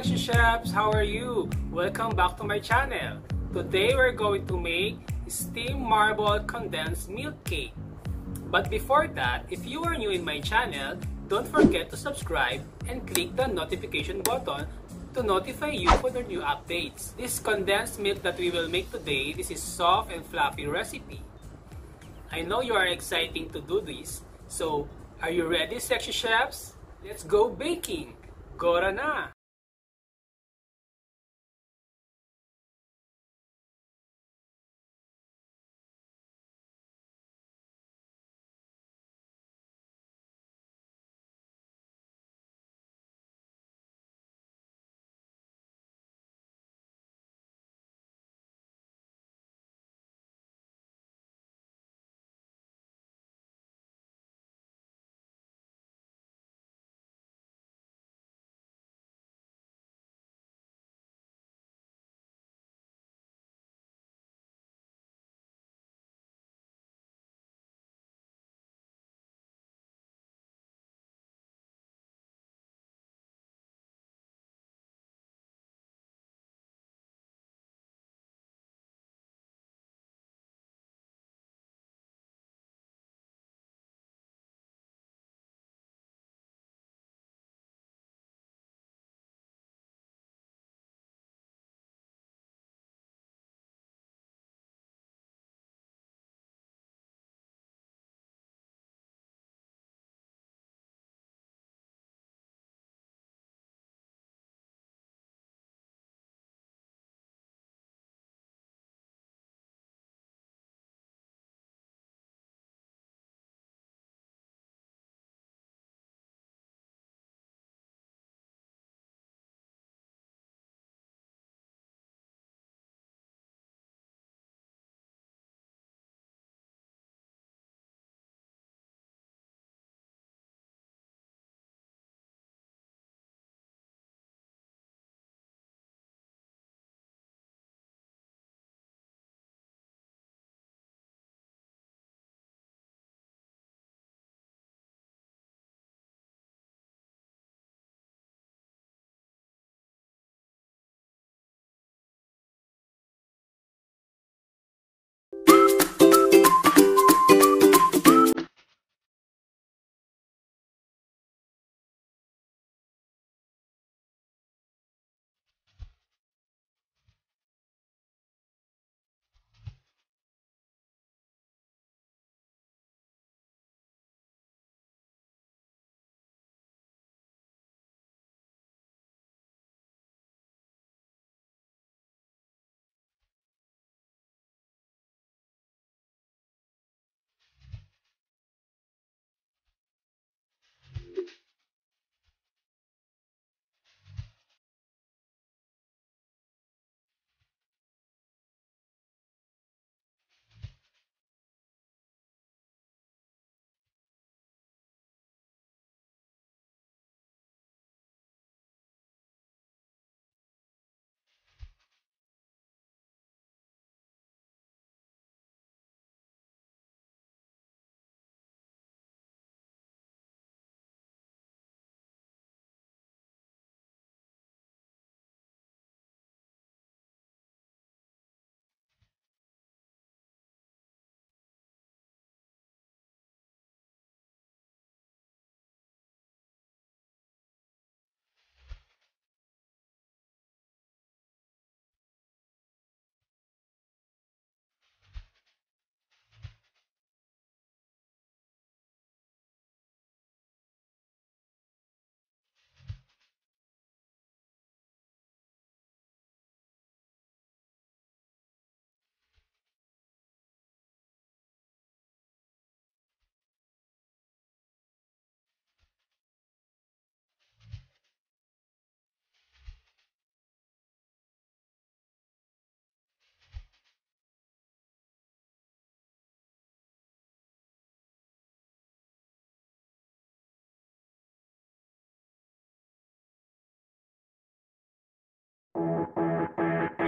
Section Chefs! How are you? Welcome back to my channel. Today we're going to make steamed marble condensed milk cake. But before that, if you are new in my channel, don't forget to subscribe and click the notification button to notify you for the new updates. This condensed milk that we will make today, this is soft and fluffy recipe. I know you are excited to do this, so are you ready, Section Chefs? Let's go baking! Gora na!